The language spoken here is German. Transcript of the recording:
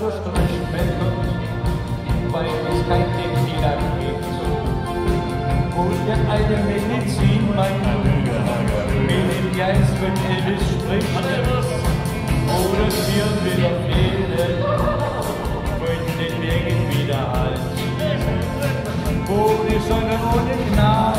nur Strichmännern, weil es kein Defiler gibt. Hol dir eine Medizin, mein Bruder, mit Geist, wenn Elvis spricht, oder es wird wieder fehlen, möchten den Weg wieder halt. Wo die Sonne ohne Gnade?